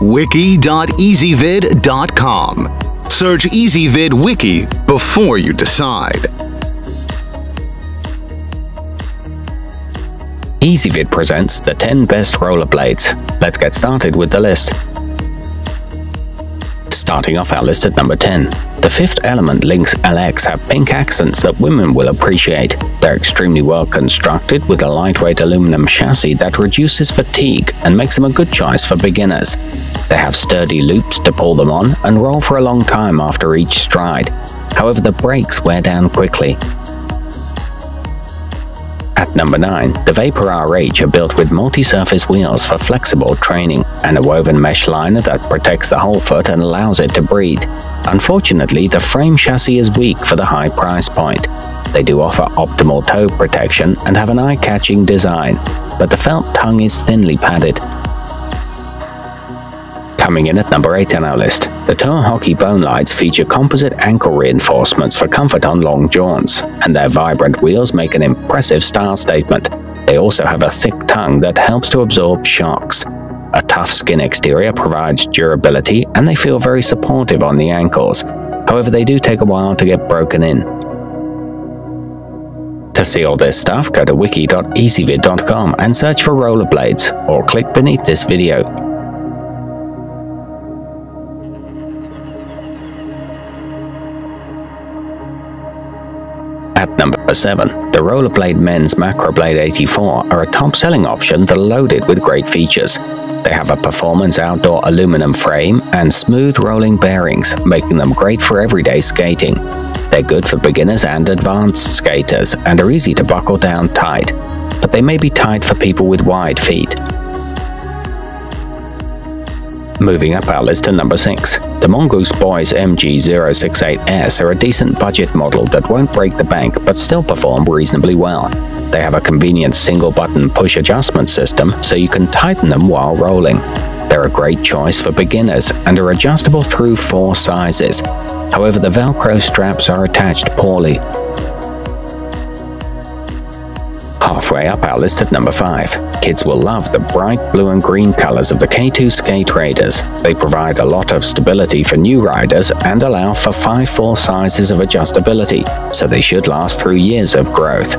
wiki.ezvid.com. Search Ezvid Wiki before you decide. Ezvid presents the 10 best rollerblades. Let's get started with the list. Starting off our list at number 10. The fifth element Lynx LX have pink accents that women will appreciate. They're extremely well constructed with a lightweight aluminum chassis that reduces fatigue and makes them a good choice for beginners. They have sturdy loops to pull them on and roll for a long time after each stride. However, the brakes wear down quickly. At number 9, the Vapor RH are built with multi-surface wheels for flexible training and a woven mesh liner that protects the whole foot and allows it to breathe. Unfortunately, the frame chassis is weak for the high price point. They do offer optimal toe protection and have an eye-catching design, but the felt tongue is thinly padded. Coming in at number 8 on our list, the Tour Hockey Bonelites feature composite ankle reinforcements for comfort on long jaunts, and their vibrant wheels make an impressive style statement. They also have a thick tongue that helps to absorb shocks. A tough skin exterior provides durability, and they feel very supportive on the ankles. However, they do take a while to get broken in. To see all this stuff, go to wiki.ezvid.com and search for rollerblades, or click beneath this video. Number 7, the Rollerblade Men's Macroblade 84 are a top-selling option that are loaded with great features. They have a performance outdoor aluminum frame and smooth rolling bearings, making them great for everyday skating. They're good for beginners and advanced skaters and are easy to buckle down tight, but they may be tight for people with wide feet. Moving up our list to number 6. The Mongoose Boys MG068S are a decent budget model that won't break the bank but still perform reasonably well. They have a convenient single button push adjustment system so you can tighten them while rolling. They're a great choice for beginners and are adjustable through four sizes. However, the Velcro straps are attached poorly, Halfway up our list at number 5, kids will love the bright blue and green colors of the K2 Skate Raiders. They provide a lot of stability for new riders and allow for 5 full sizes of adjustability, so they should last through years of growth.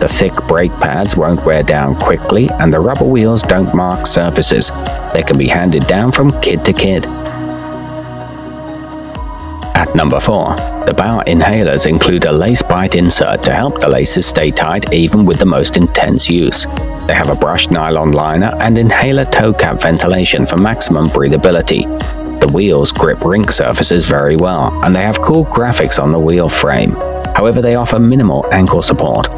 The thick brake pads won't wear down quickly and the rubber wheels don't mark surfaces. They can be handed down from kid to kid. At number 4, the Bauer inhalers include a lace bite insert to help the laces stay tight even with the most intense use. They have a brushed nylon liner and inhaler toe cap ventilation for maximum breathability. The wheels grip rink surfaces very well, and they have cool graphics on the wheel frame. However, they offer minimal ankle support.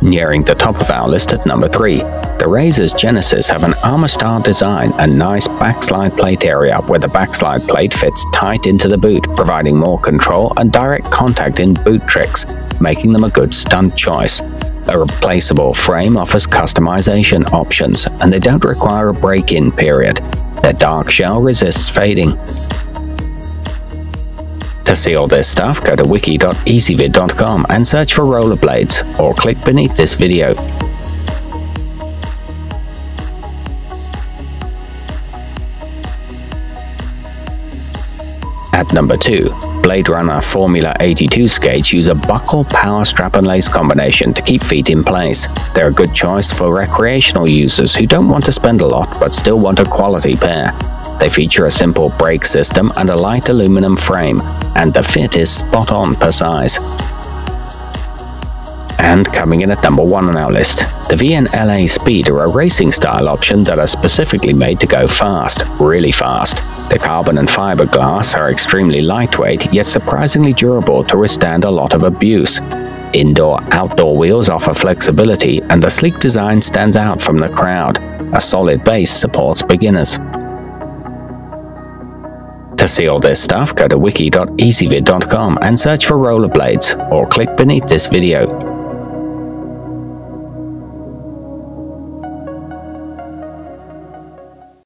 Nearing the top of our list at number 3, the Razor's Genesys have an armor-style design and nice backslide plate area where the backslide plate fits tight into the boot, providing more control and direct contact in boot tricks, making them a good stunt choice. A replaceable frame offers customization options, and they don't require a break-in period. Their dark shell resists fading. To see all this stuff, go to wiki.ezvid.com and search for rollerblades, or click beneath this video. At number 2, Bladerunner Formula 82 skates use a buckle power strap and lace combination to keep feet in place. They're a good choice for recreational users who don't want to spend a lot but still want a quality pair. They feature a simple brake system and a light aluminum frame, and the fit is spot on per size. And coming in at number 1 on our list, the VNLA Speed are a racing style option that are specifically made to go fast, really fast. The carbon and fiberglass are extremely lightweight yet surprisingly durable to withstand a lot of abuse. Indoor-outdoor wheels offer flexibility and the sleek design stands out from the crowd. A solid base supports beginners. To see all this stuff, go to wiki.ezvid.com and search for rollerblades, or click beneath this video.